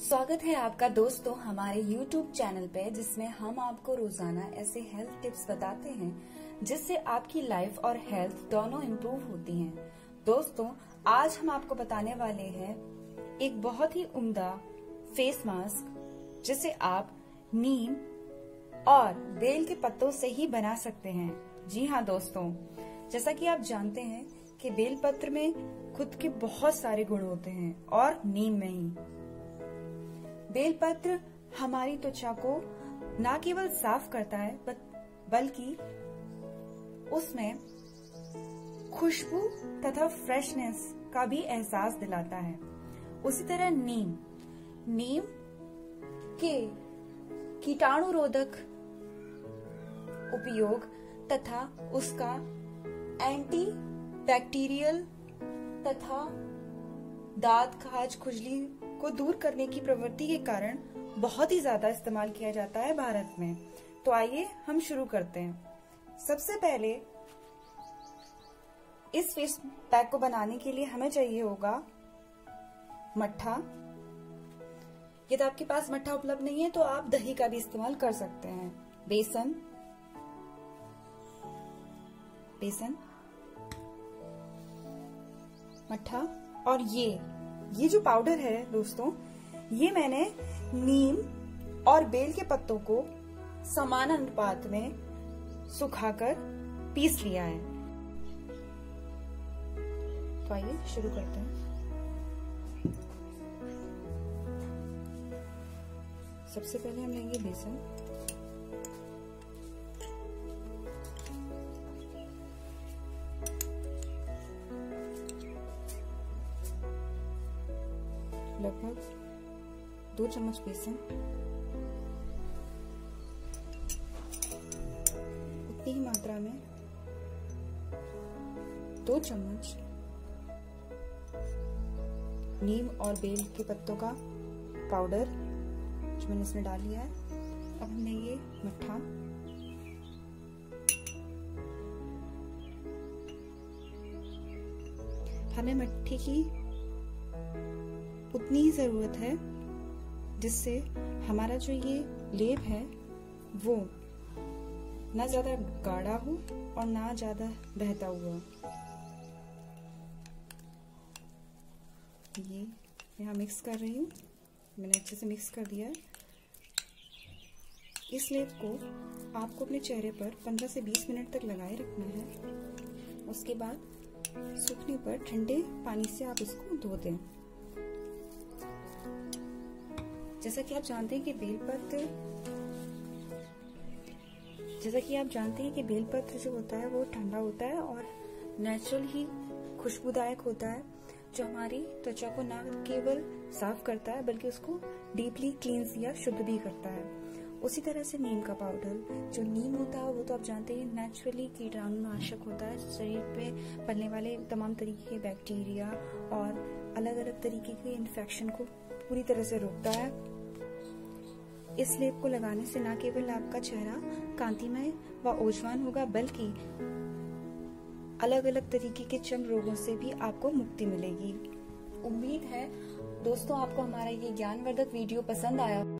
स्वागत है आपका दोस्तों हमारे YouTube चैनल पे, जिसमें हम आपको रोज़ाना ऐसे हेल्थ टिप्स बताते हैं, जिससे आपकी लाइफ और हेल्थ दोनों इम्प्रूव होती हैं। दोस्तों, आज हम आपको बताने वाले हैं एक बहुत ही उम्दा फेस मास्क जिसे आप नीम और बेल के पत्तों से ही बना सकते हैं। जी हाँ दोस्तों, जैसा कि आप जानते हैं कि बेल पत्र में खुद के बहुत सारे गुण होते हैं, और नीम में ही। बेलपत्र हमारी त्वचा को न केवल साफ़ करता है बल्कि उसमें खुशबू तथा फ्रेशनेस का भी एहसास दिलाता है। उसी तरह नीम। नीम के कीटाणु रोधक उपयोग तथा उसका एंटी बैक्टीरियल तथा दांत खाज खुजली को दूर करने की प्रवृत्ति के कारण बहुत ही ज़्यादा इस्तेमाल किया जाता है भारत में। तो आइए हम शुरू करते हैं। सबसे पहले इस फेस पैक को बनाने के लिए हमें चाहिए होगा मट्ठा। यदि आपके पास मट्ठा उपलब्ध नहीं है तो आप दही का भी इस्तेमाल कर सकते हैं। बेसन। बेसन। मट्ठा। और ये। ये जो पाउडर है दोस्तों, ये मैंने नीम और बेल के पत्तों को समान अनुपात में सुखाकर पीस लिया है। तो आइए शुरू करते हैं। सबसे पहले हम लेंगे बेसन। लगभग दो चम्मच बेसन। उतनी ही मात्रा में दो चम्मच नीम और बेल के पत्तों का पाउडर जो मैंने इसमें डाल लिया है। अब हमने ये मट्ठा हमें मट्ठी की उतनी ही ज़रूरत है जिससे हमारा जो ये लेप है, वो ना ज़्यादा गाढ़ा हो और ना ज़्यादा बहता हुआ ये यहाँ मिक्स कर रही हूँ। मैंने अच्छे से मिक्स कर दिया है। इस लेप को आपको अपने चेहरे पर 15 से 20 मिनट तक लगाए रखना है। उसके बाद सूखने पर ठंडे पानी से आप इसको धो दें। जैसा कि आप जानते हैं कि बेलपत्र, जैसा कि आप जानते हैं कि बेलपत्र जो होता है वो ठंडा होता है और नेचुरल ही खुशबूदायक होता है, जो हमारी त्वचा को न केवल साफ़ करता है, बल्कि उसको डीपली क्लींस या शुद्ध भी करता है। उसी तरह से नीम का पाउडर जो नीम होता है, वो तो आप जानते हैं नेचुरली कीटाणुनाशक होता है, शरीर पे पलने वाले तमाम तरीके के बैक्टीरिया और अलग अलग तरीके के इन्फेक्शन को पूरी तरह से रोकता है। इस लेप को लगाने से न केवल आपका चेहरा कांतिमय व ओजवान होगा, बल्कि अलग अलग तरीके के चम रोगों से भी आपको मुक्ति मिलेगी। उम्मीद है, दोस्तों, आपको हमारा ये ज्ञानवर्धक वीडियो पसंद आया।